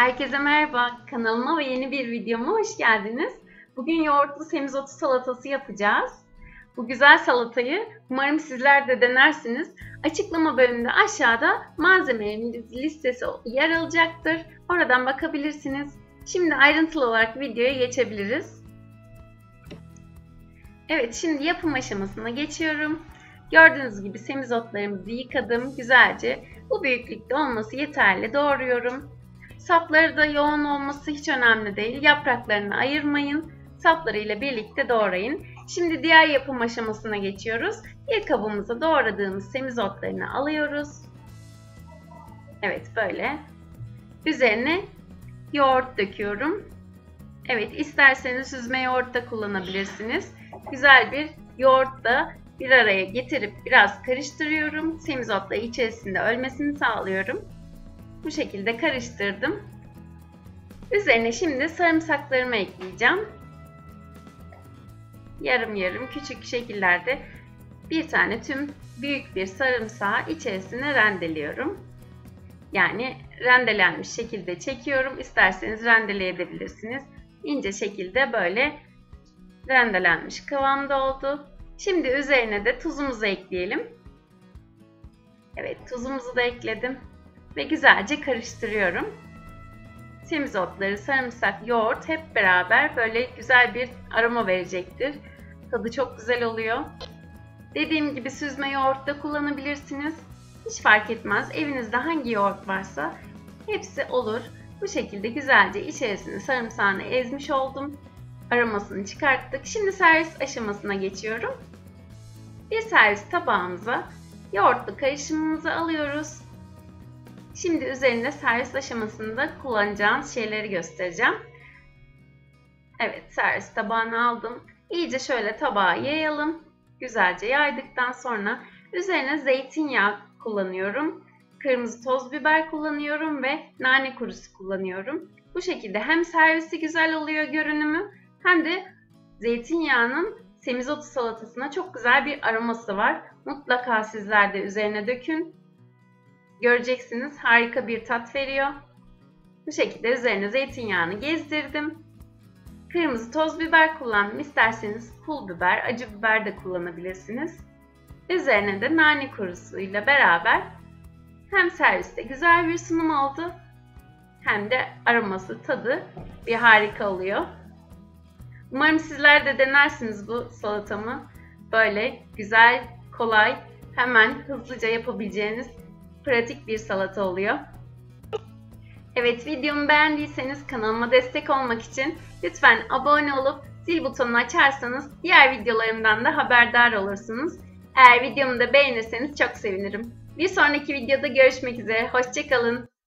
Herkese merhaba. Kanalıma ve yeni bir videoma hoş geldiniz. Bugün yoğurtlu semizotu salatası yapacağız. Bu güzel salatayı umarım sizler de denersiniz. Açıklama bölümünde aşağıda malzemelerimiz listesi yer alacaktır. Oradan bakabilirsiniz. Şimdi ayrıntılı olarak videoya geçebiliriz. Evet şimdi yapım aşamasına geçiyorum. Gördüğünüz gibi semizotlarımızı yıkadım güzelce. Bu büyüklükte olması yeterli. Doğruyorum. Sapları da yoğun olması hiç önemli değil. Yapraklarını ayırmayın. Sapları ile birlikte doğrayın. Şimdi diğer yapım aşamasına geçiyoruz. Bir kabımıza doğradığımız semizotlarını alıyoruz. Evet böyle. Üzerine yoğurt döküyorum. Evet isterseniz süzme yoğurt da kullanabilirsiniz. Güzel bir yoğurt da bir araya getirip biraz karıştırıyorum. Semizotla içerisinde ölmesini sağlıyorum. Bu şekilde karıştırdım. Üzerine şimdi sarımsaklarımı ekleyeceğim. Yarım yarım küçük şekillerde bir tane tüm büyük bir sarımsağı içerisine rendeliyorum. Yani rendelenmiş şekilde çekiyorum. İsterseniz rendeleyebilirsiniz. İnce şekilde böyle rendelenmiş kıvamda oldu. Şimdi üzerine de tuzumuzu ekleyelim. Evet tuzumuzu da ekledim ve güzelce karıştırıyorum. Semizotları, sarımsak, yoğurt hep beraber böyle güzel bir aroma verecektir. Tadı çok güzel oluyor. Dediğim gibi süzme yoğurt da kullanabilirsiniz. Hiç fark etmez. Evinizde hangi yoğurt varsa hepsi olur. Bu şekilde güzelce içerisine sarımsağını ezmiş oldum. Aromasını çıkarttık. Şimdi servis aşamasına geçiyorum. Bir servis tabağımıza yoğurtlu karışımımızı alıyoruz. Şimdi üzerinde servis aşamasında kullanacağımız şeyleri göstereceğim. Evet servis tabağını aldım. İyice şöyle tabağa yayalım. Güzelce yaydıktan sonra üzerine zeytinyağı kullanıyorum. Kırmızı toz biber kullanıyorum ve nane kurusu kullanıyorum. Bu şekilde hem servisi güzel oluyor görünümü hem de zeytinyağının semizotu salatasına çok güzel bir aroması var. Mutlaka sizler de üzerine dökün. Göreceksiniz harika bir tat veriyor. Bu şekilde üzerine zeytinyağını gezdirdim. Kırmızı toz biber kullandım. İsterseniz pul biber, acı biber de kullanabilirsiniz. Üzerine de nane kurusuyla beraber hem serviste güzel bir sunum oldu hem de aroması, tadı bir harika oluyor. Umarım sizler de denersiniz bu salatamı. Böyle güzel, kolay, hemen hızlıca yapabileceğiniz pratik bir salata oluyor. Evet videomu beğendiyseniz kanalıma destek olmak için lütfen abone olup zil butonunu açarsanız diğer videolarımdan da haberdar olursunuz. Eğer videomu da beğenirseniz çok sevinirim. Bir sonraki videoda görüşmek üzere. Hoşçakalın.